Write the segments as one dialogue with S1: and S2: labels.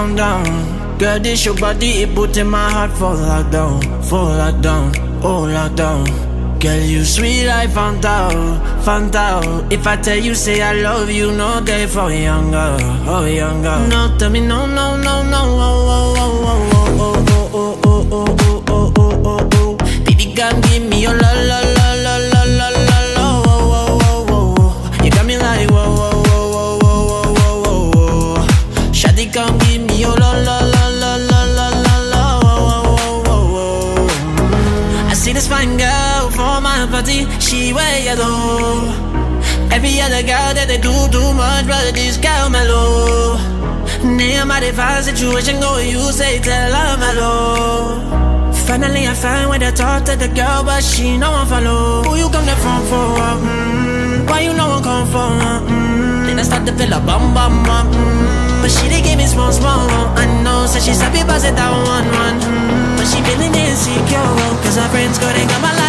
S1: calm down. Girl, this your body, it put in my heart for lockdown, for lockdown, oh lockdown. Girl, you sweet life, found out. If I tell you, say I love you, no day for a young girl, oh young girl. No, tell me no, no. other girl that they do too much, brother, this girl mellow. Near my divine situation going, you say tell her hello. Finally, I find when I talk to the girl, but she no one follow. Who you come there from for? Uh, mm? why you no one come for? Uh, mm? Then I start to feel a bum bum bum. Mm. But she they give me small small. Uh, I know, so she's happy, but it that one one. Mm. But she feeling insecure, cause her friends go, they got my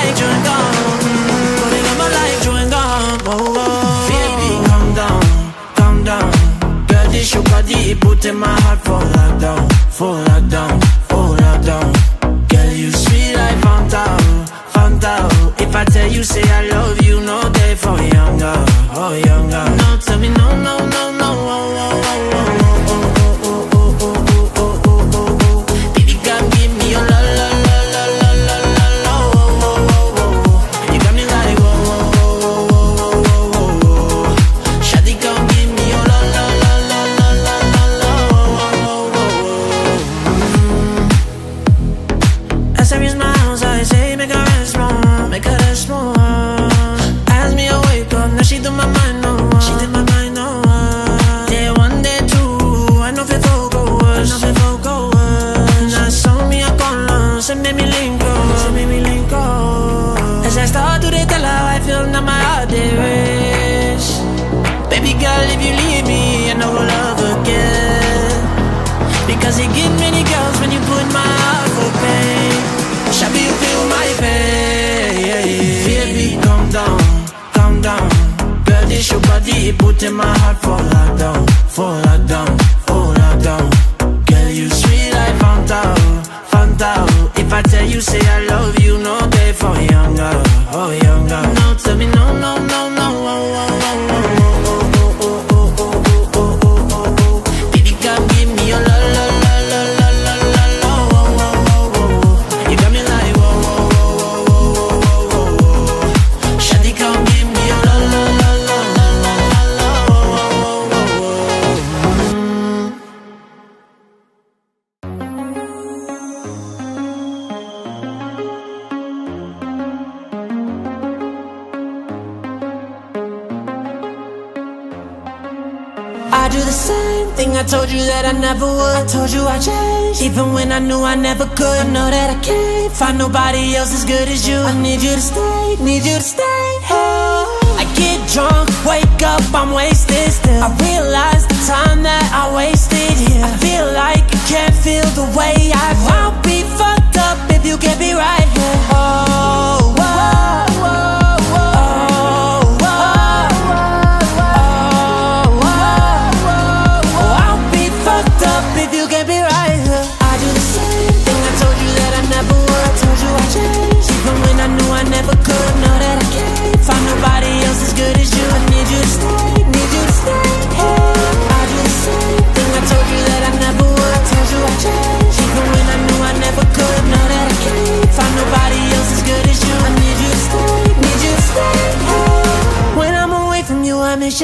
S1: in my heart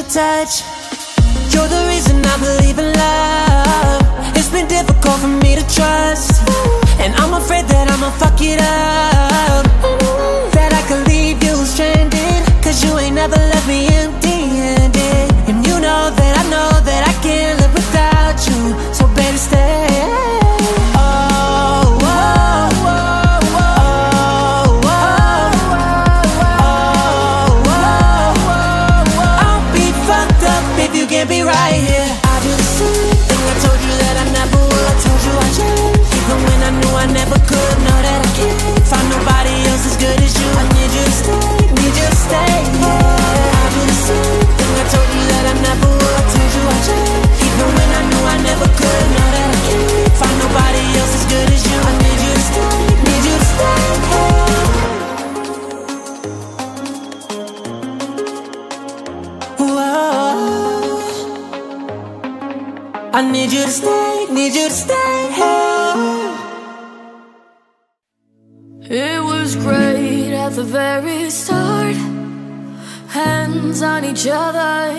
S1: touch. You're the reason I believe in love. It's been difficult for me to trust. And I'm afraid that I'ma fuck it up. That I could leave you stranded Cause you ain't never left. Need you to stay, need you to stay
S2: It was great at the very start. Hands on each other.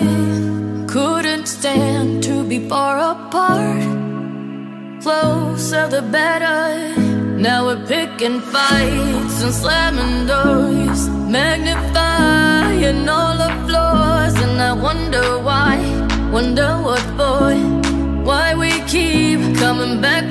S2: Couldn't stand to be far apart. Closer the better. Now we're picking fights and slamming back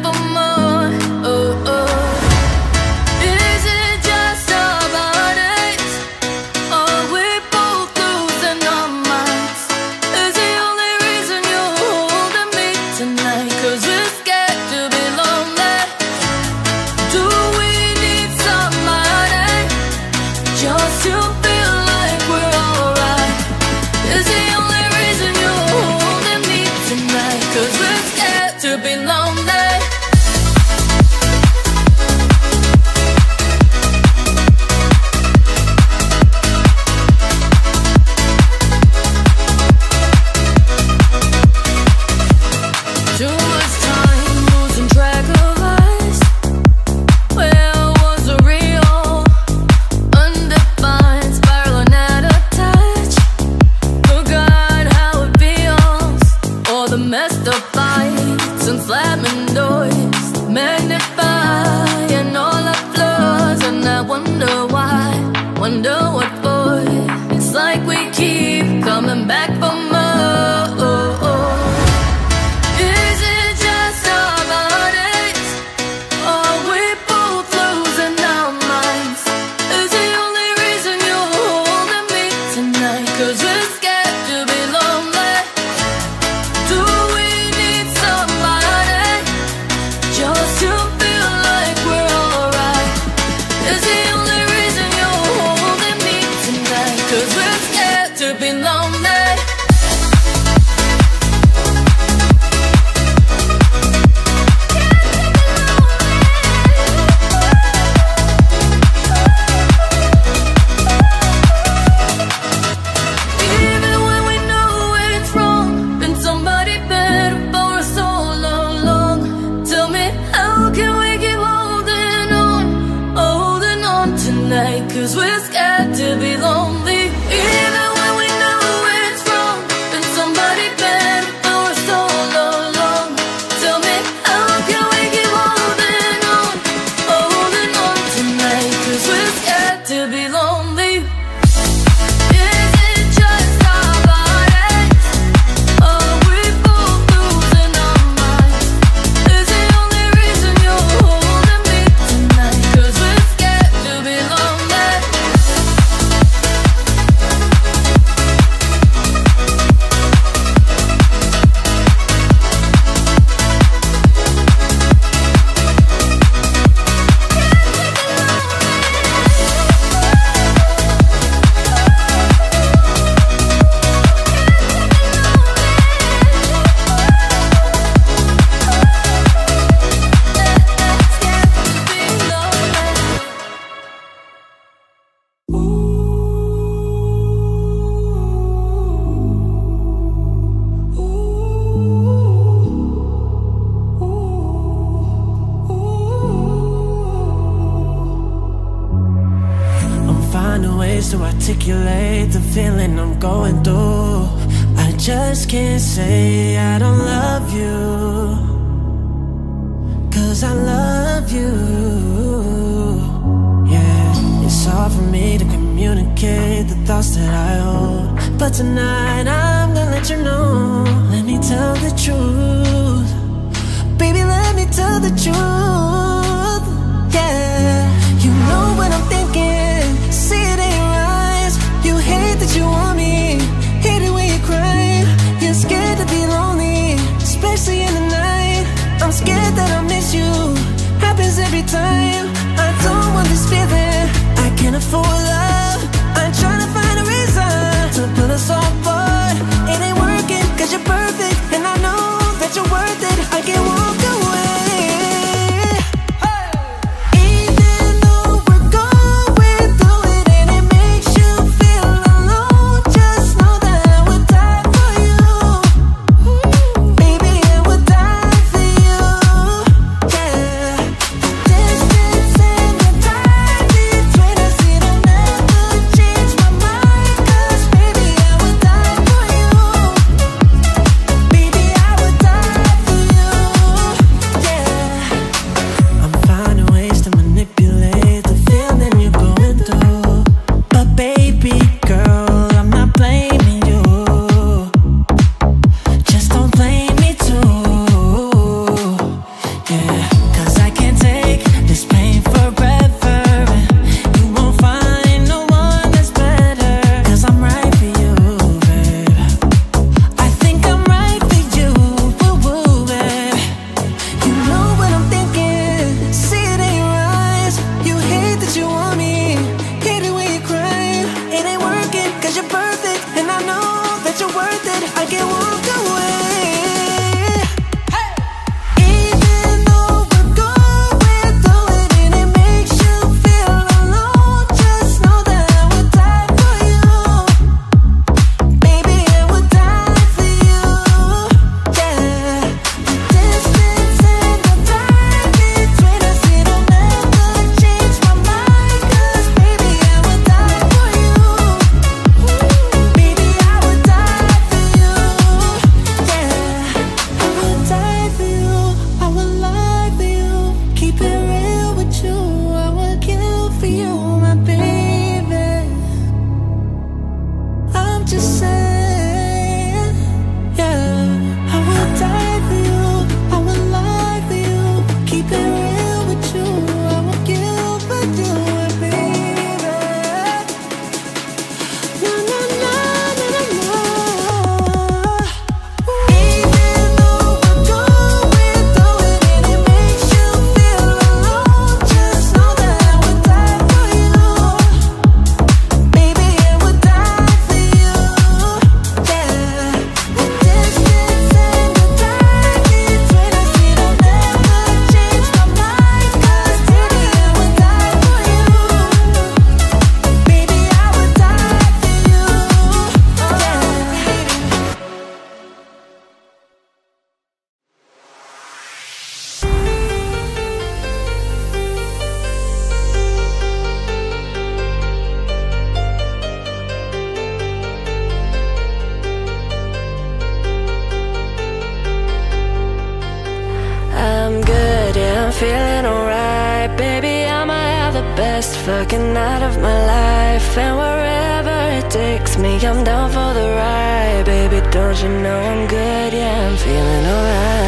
S2: and
S3: wherever it takes me I'm down for the ride, baby, don't you know I'm good, yeah, I'm feeling alright.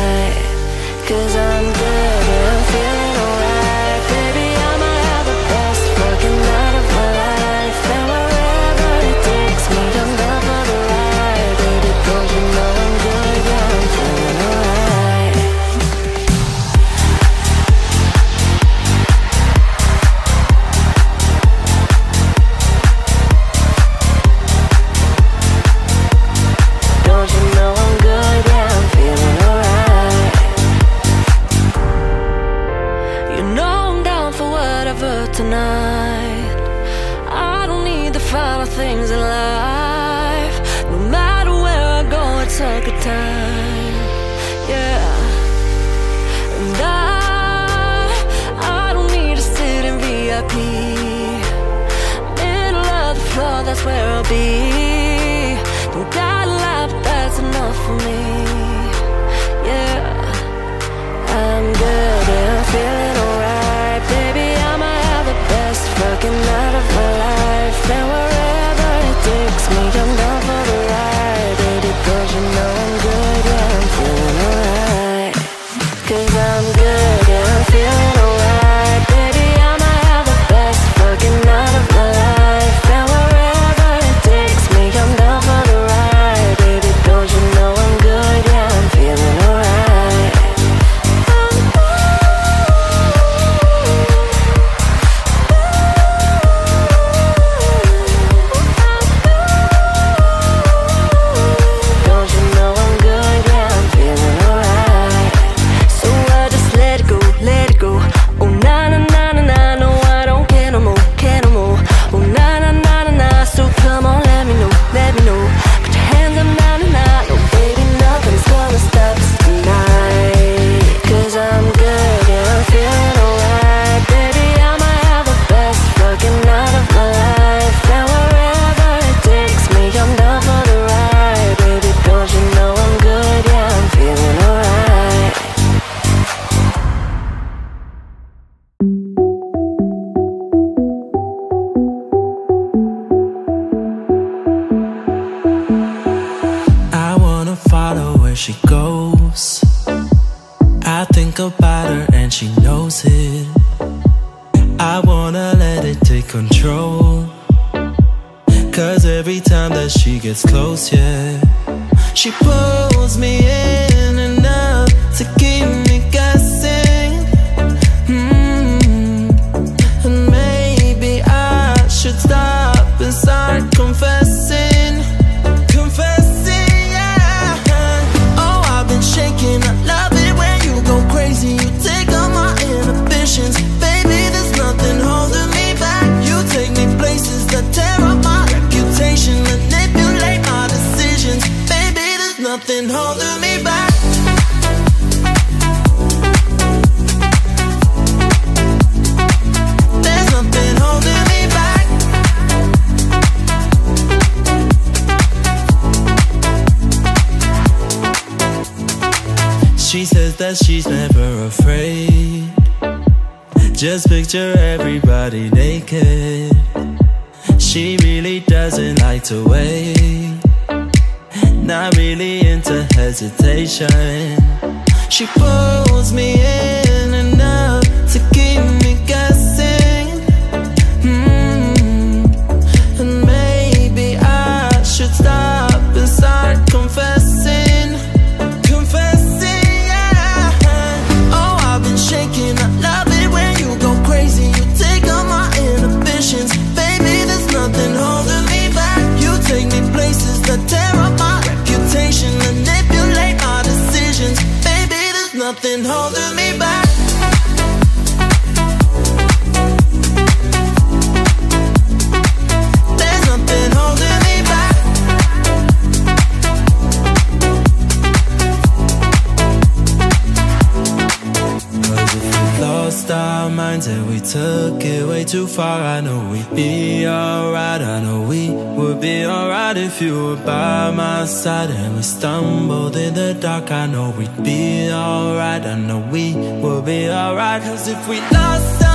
S4: by my side and we stumbled in the dark. I know we'd be alright, I know we will be alright. Cause if we lost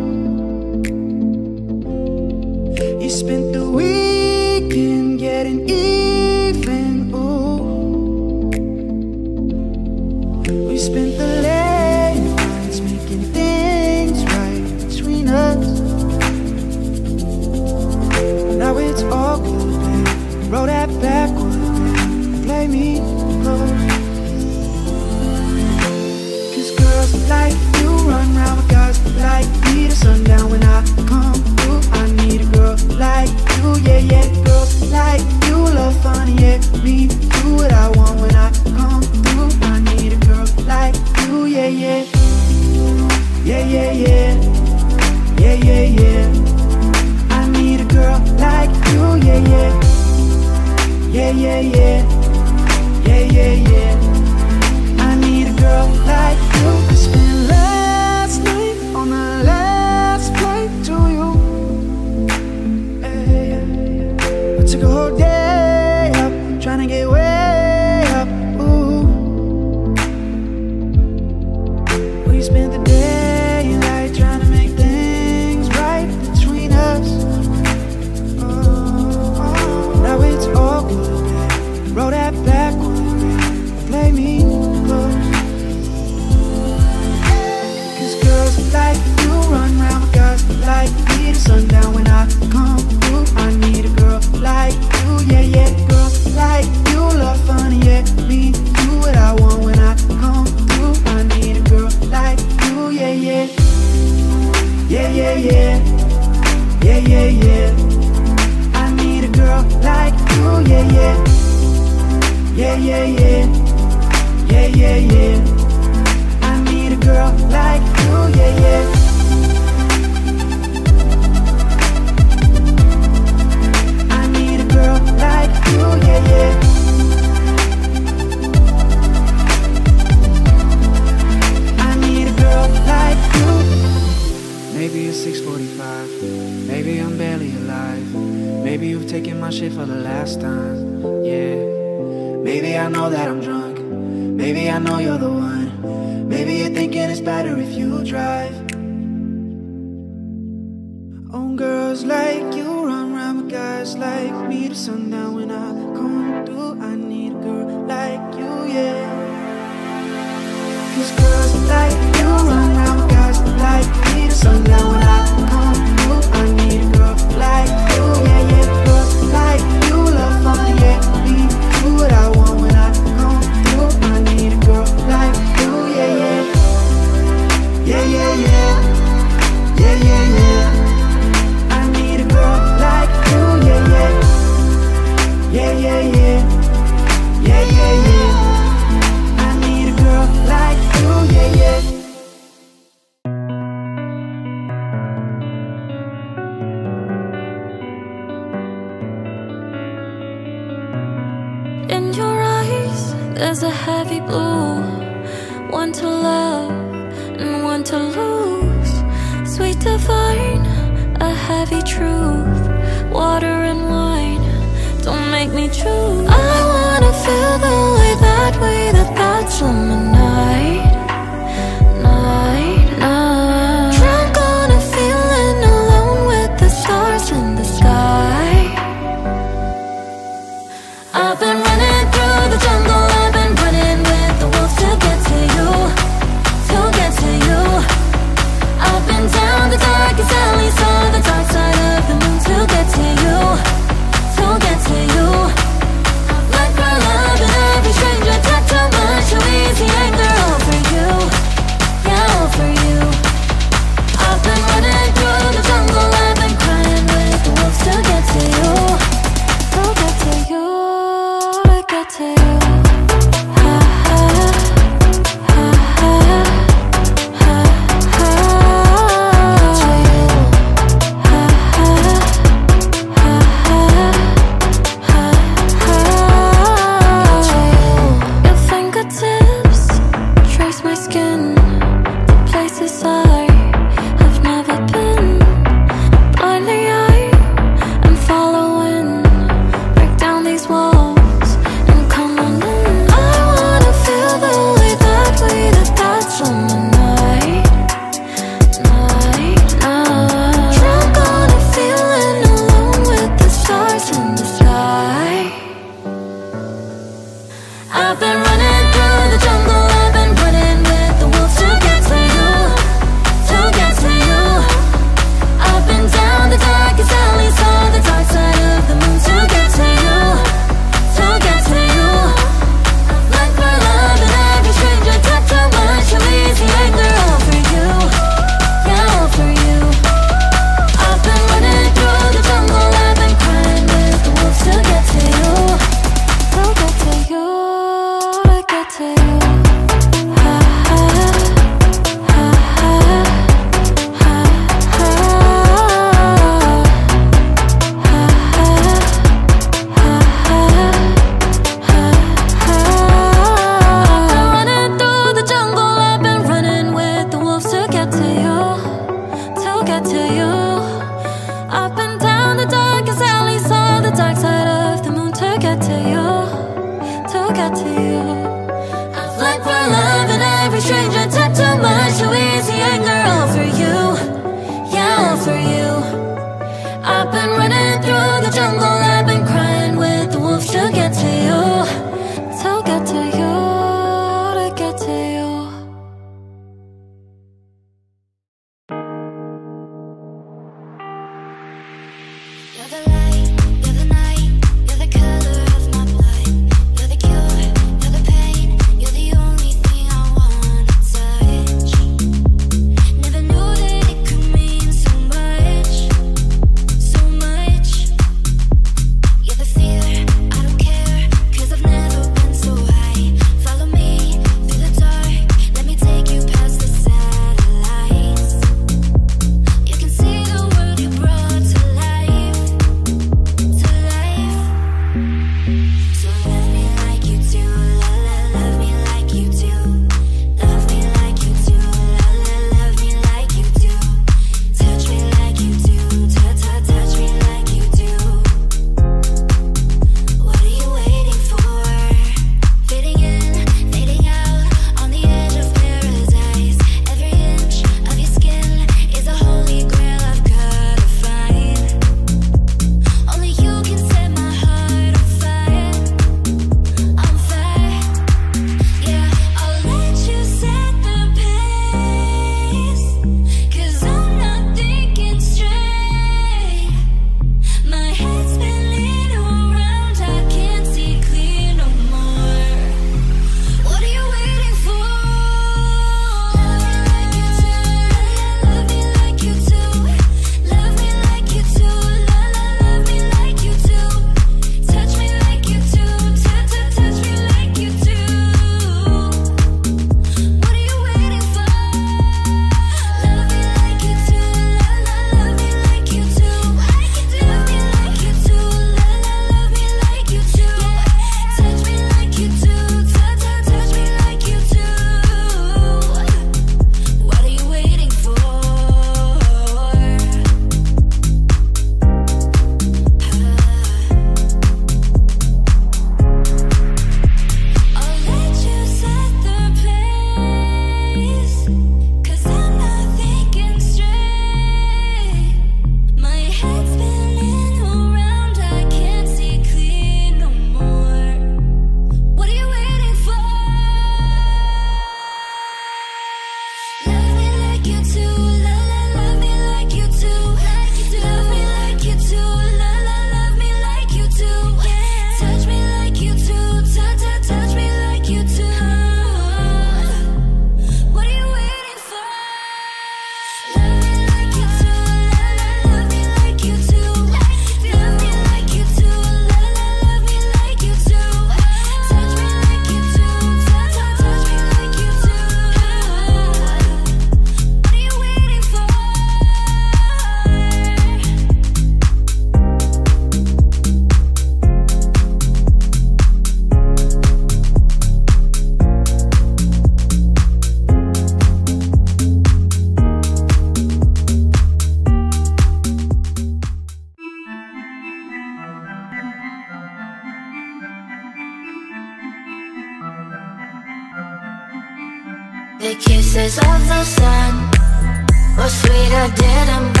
S4: I
S3: did, I'm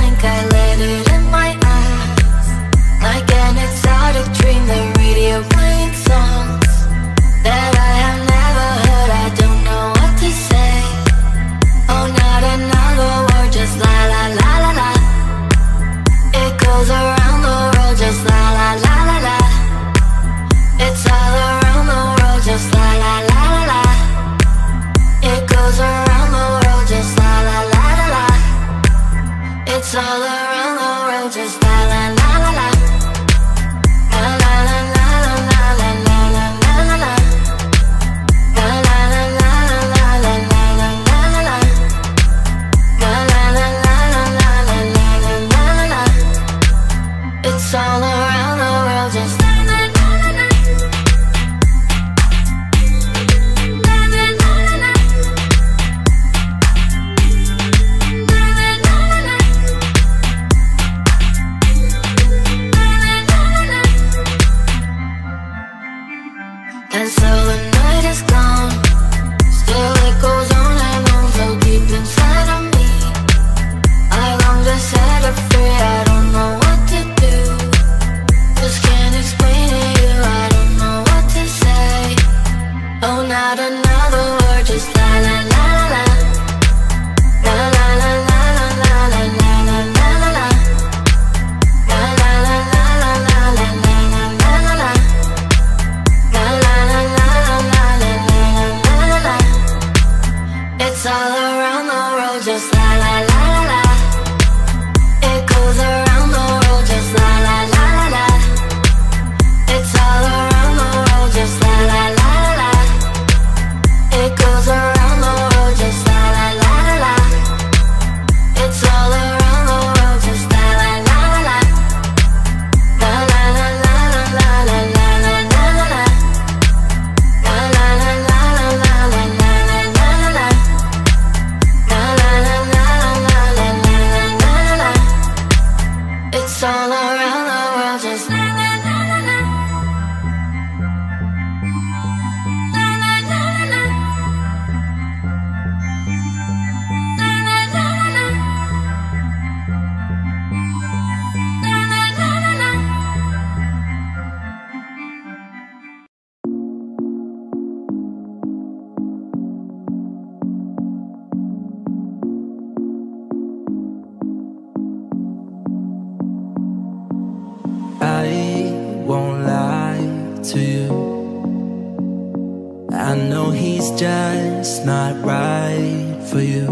S3: not
S4: right for you.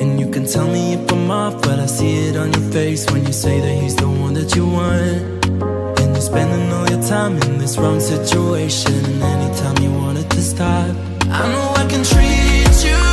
S4: And you can tell me if I'm off But I see it on your face When you say that he's the one that you want. And you're spending all your time in this wrong situation. And anytime you wanted to stop I know I can treat you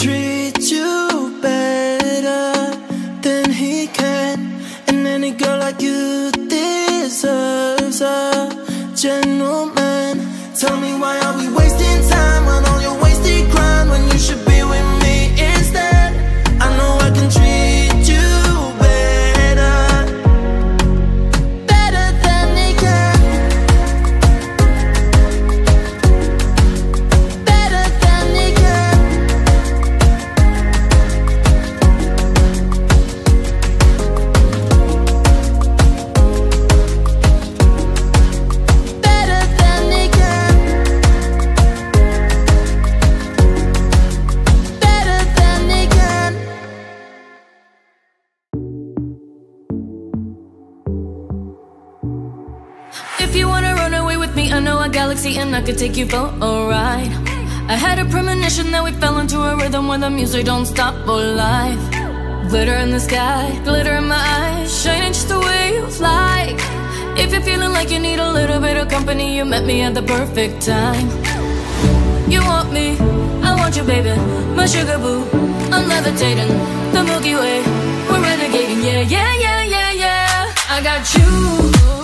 S2: dream. felt alright. I had a premonition that we fell into a rhythm where the music don't stop for life. Glitter in the sky, glitter in my eyes, shining just the way you like. If you're feeling like you need a little bit of company, you met me at the perfect time. You want me, I want you, baby, my sugar boo. I'm levitating, the Milky Way, we're renegading, yeah, yeah, yeah, yeah, yeah. I got you.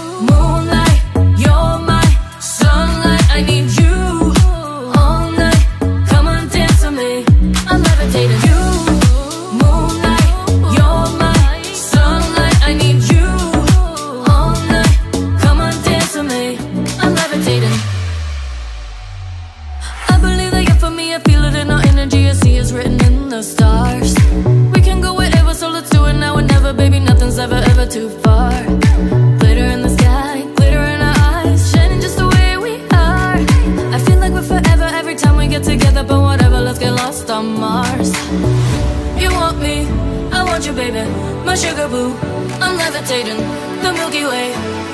S2: my sugar boo. I'm levitating the Milky Way.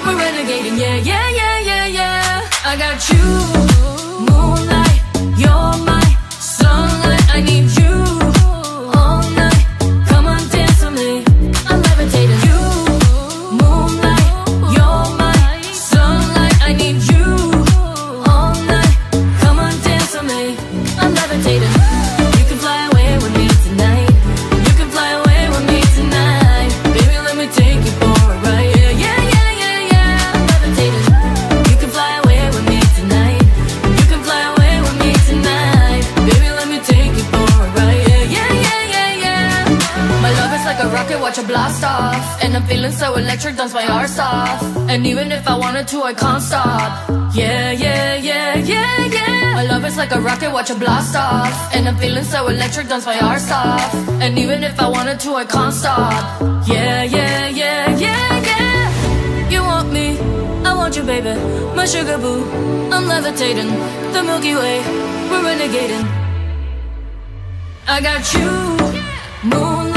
S2: We're renegading, yeah, yeah, yeah, yeah, yeah. I got you, moonlight. stop. And I'm feeling so electric, dance my arse off. And even if I wanted to, I can't stop. Yeah, yeah, yeah, yeah, yeah. You want me, I want you, baby. My sugar boo, I'm levitating. The Milky Way, we're renegading. I got you, moon.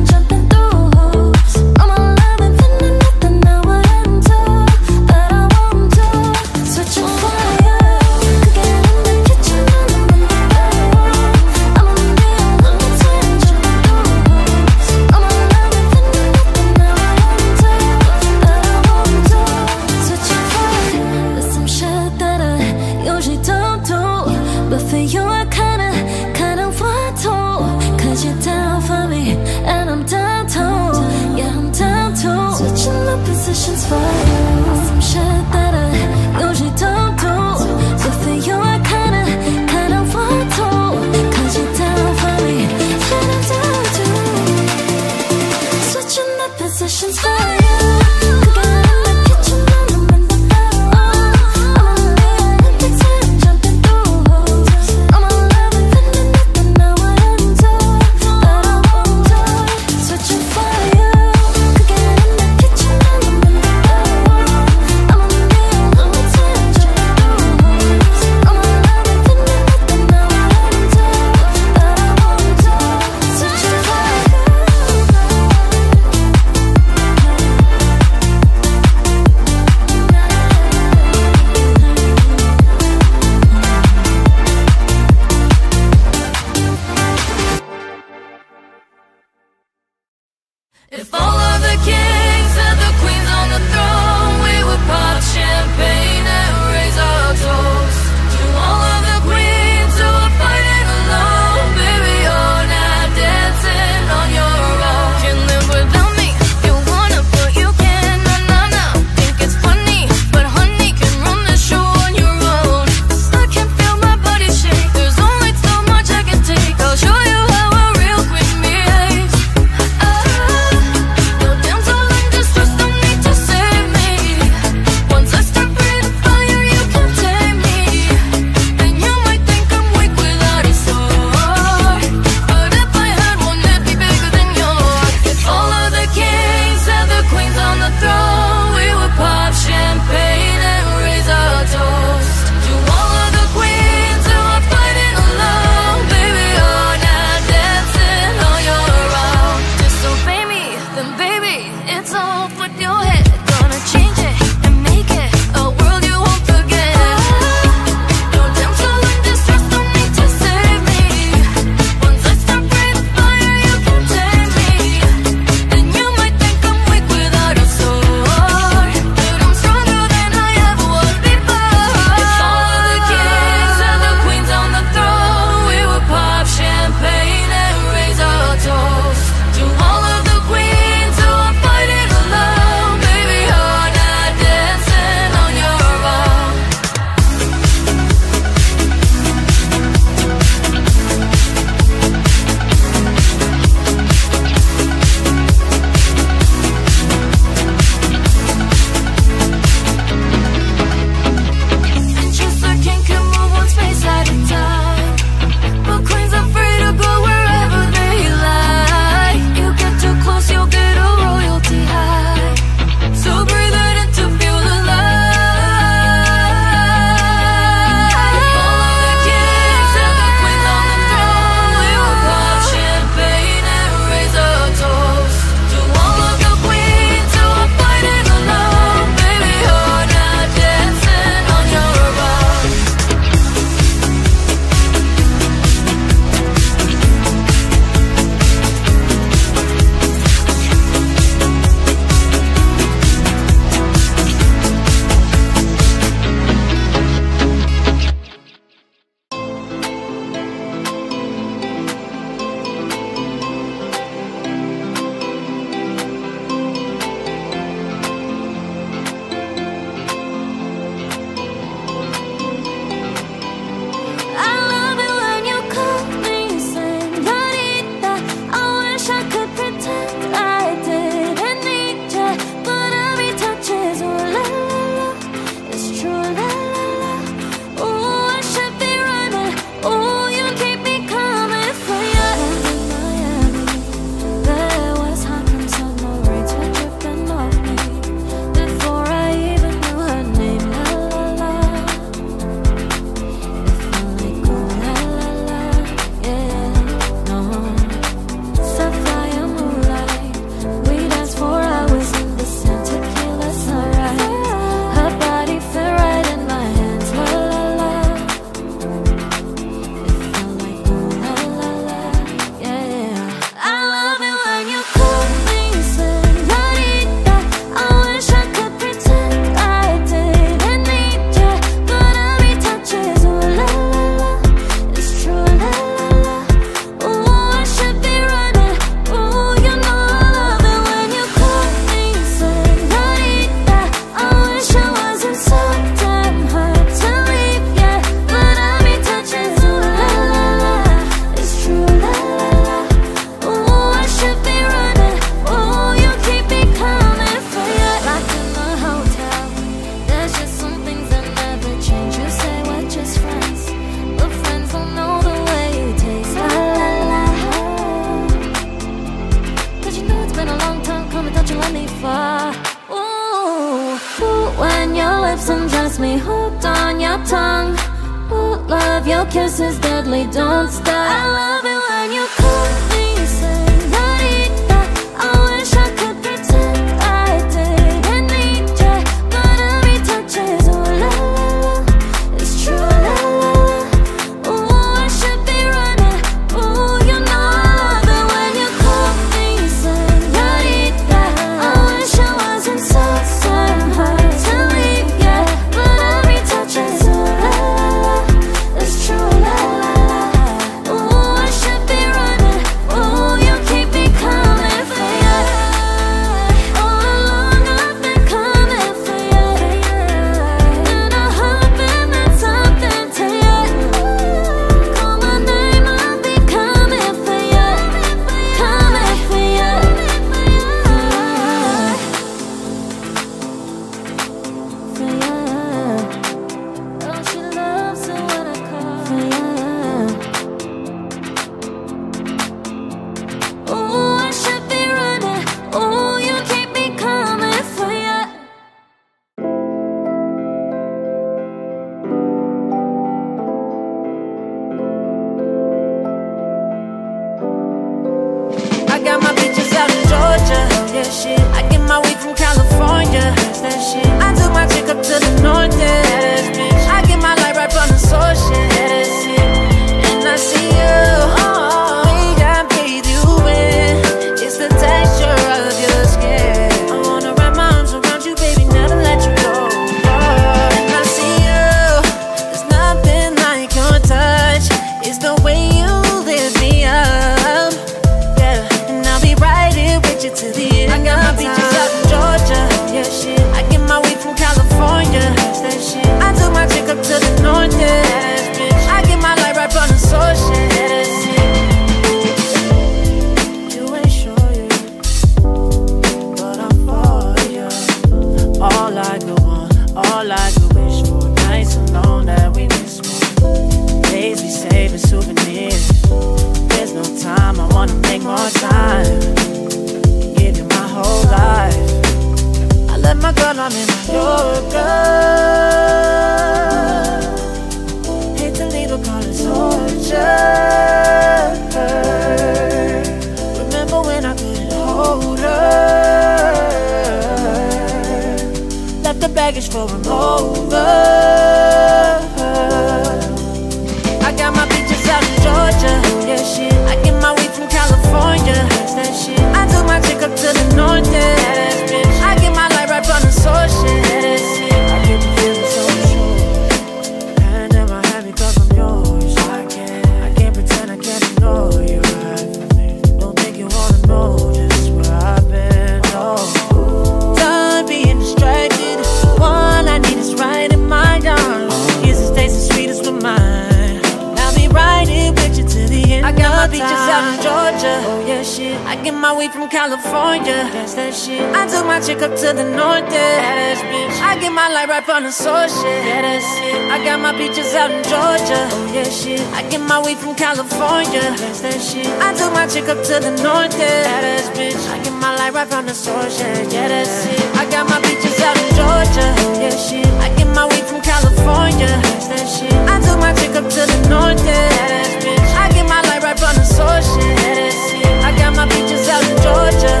S2: up on the social. Yeah, that's it. I got my
S3: bitches out in Georgia. Oh, yeah, shit. I get my weed from California. That's that shit. I took my chick up to the
S5: north, yeah. Oh, that bitch. I get my light right from the source, yeah. Yeah, that's it. I got my bitches out in Georgia. Oh, yeah, shit. I get my weed from California. That's that shit. I took my chick up to the north, yeah. That bitch. I get my light right from the source, yeah.
S6: That it. I got my bitches out in Georgia.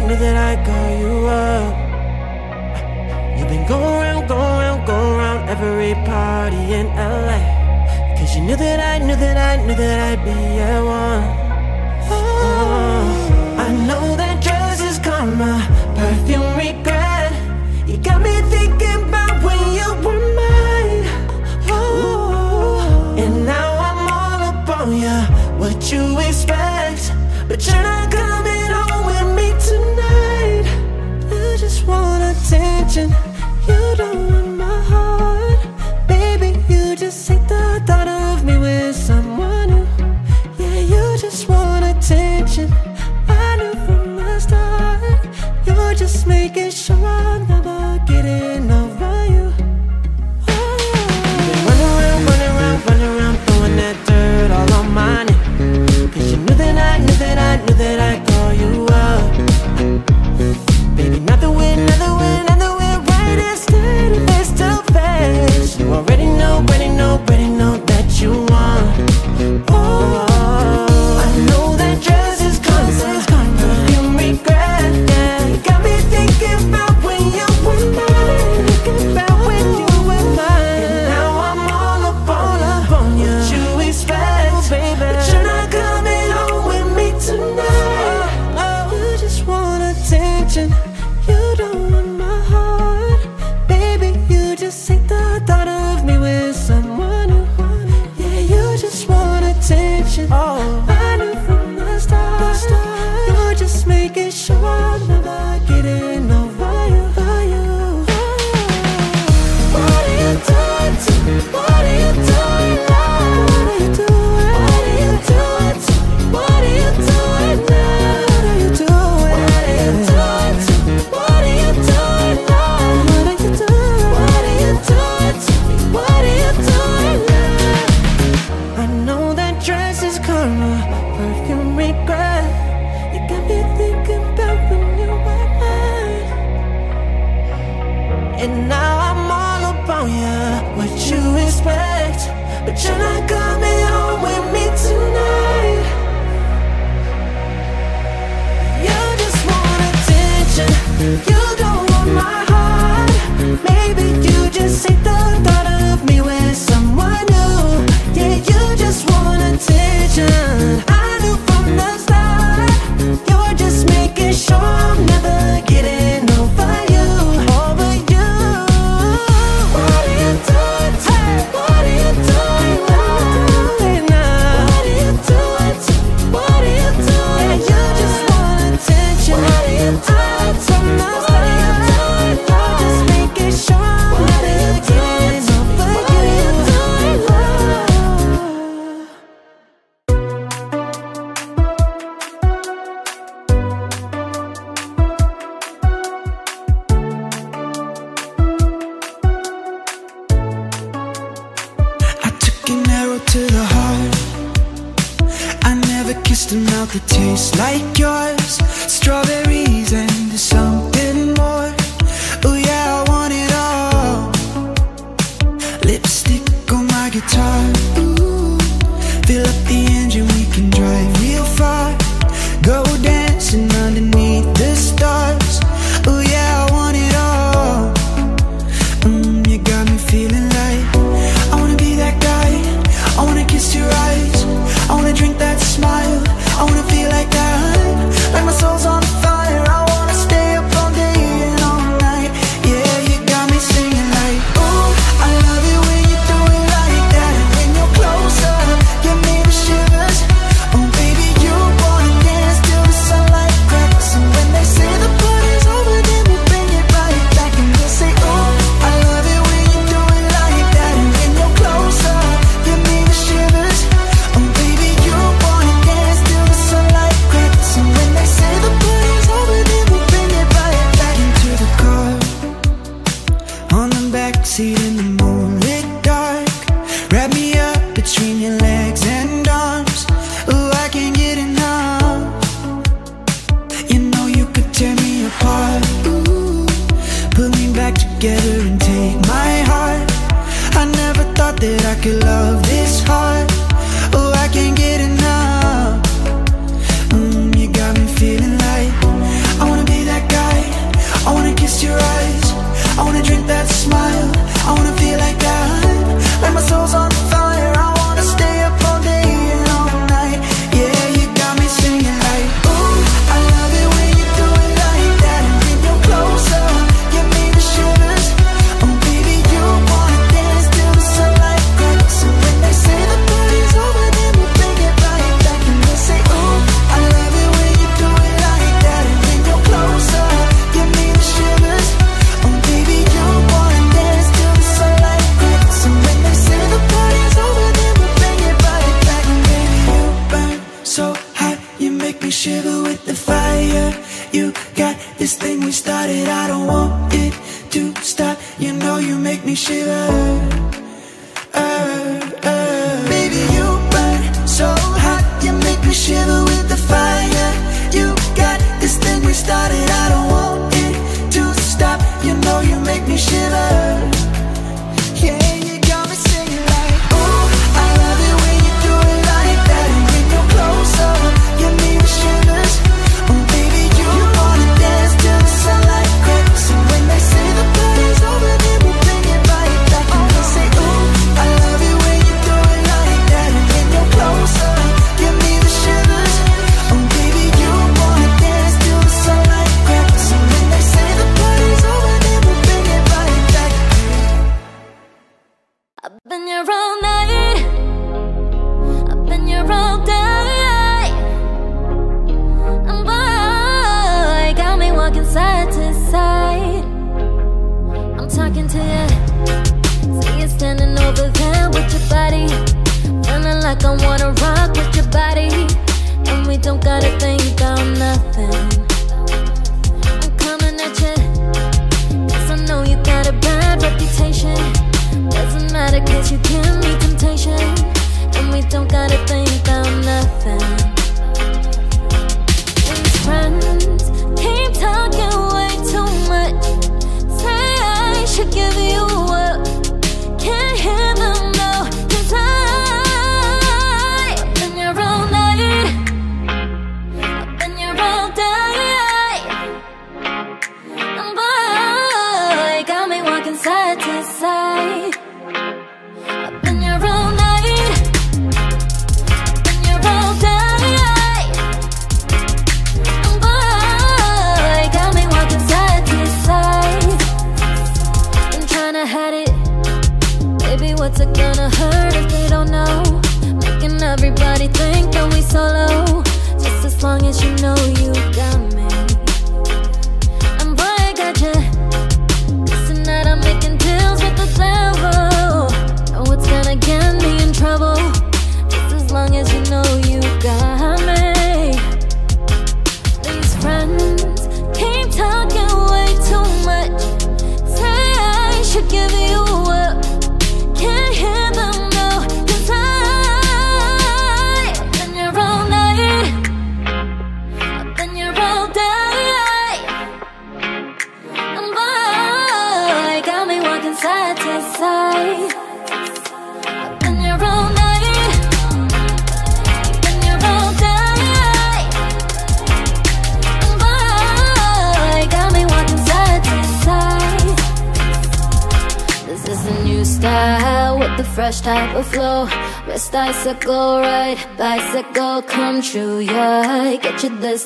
S6: Knew that I got you up. You've been going round, going round, going round every party in LA. Cause you knew that I knew that I knew that I'd be at one. Oh.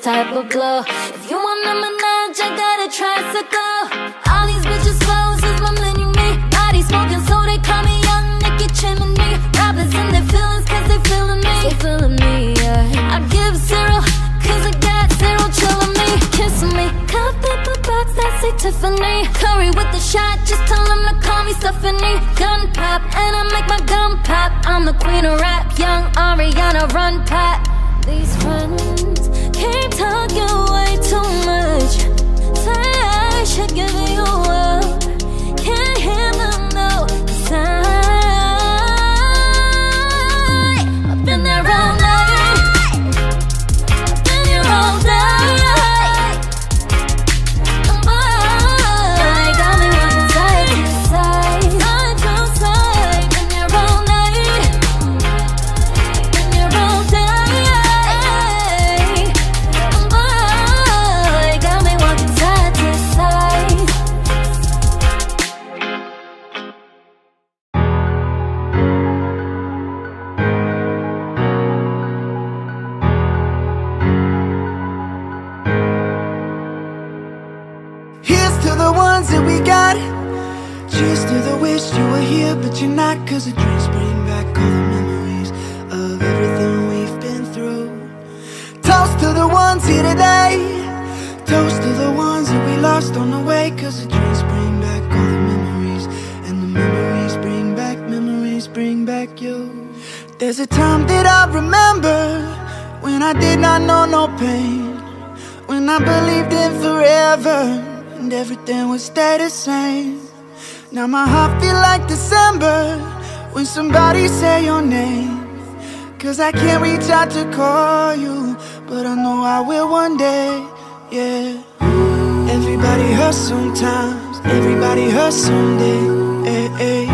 S6: Type of glow. If you want a menage, I got a tricycle. All these bitches close is my menu me. Body smoking, so they call me Young Nicki Chimney. Rappers in their feelings, cause they feeling me. They feeling me, yeah. I give zero, cause I got zero chill on me. Kissing me, cup paper box, that's say Tiffany. Curry with the shot, just tell them to call me Stephanie. Gun pop, and I make my gun pop. I'm the queen of rap, young Ariana, run pop should give you
S7: say your name. Cause I can't reach out to call you, but I know I will one day, yeah. Everybody hurts sometimes, everybody hurts someday, eh, eh.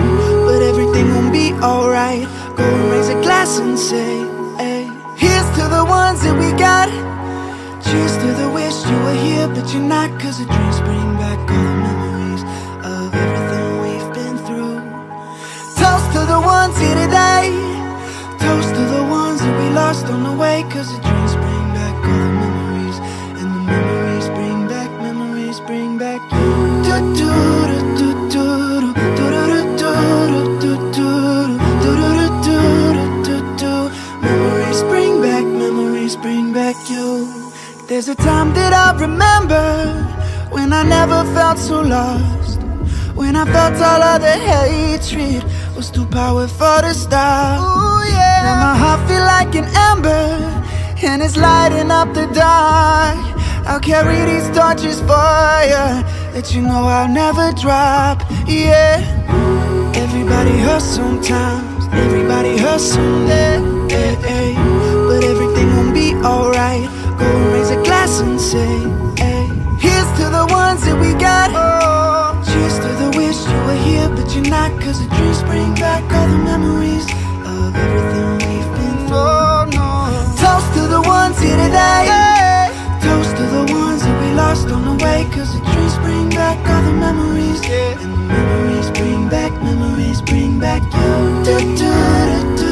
S7: But everything will be alright. Go raise a glass and say, hey. Here's to the ones that we got. Cheers to the wish you were here, but you're not. Cause the dreams bring back all lost on the way. Cause the dreams bring back all the memories. And the memories bring back, memories bring back you. Do, do, do, do, do, do, do, do, do, do, do, do, do, do, do, do, do. Memories bring back, memories bring back you. There's a time that I remember when I never felt so lost. When I felt all of the hatred was too powerful to stop. Now my heart feel like an ember and it's lighting up the dark. I'll carry these torches for you that you know I'll never drop. Yeah. Everybody hurts sometimes, everybody hurts someday. eh, eh. But everything will be alright. Go raise a glass and say, hey. Here's to the ones that we got. Cheers to the wish you were here, but you're not. Cause the dreams bring back all the memories of everything the ones here today. Toast to the ones that we lost on the way. Cause the dreams bring back all the memories. And the memories bring back, memories bring back you. Do, do, do,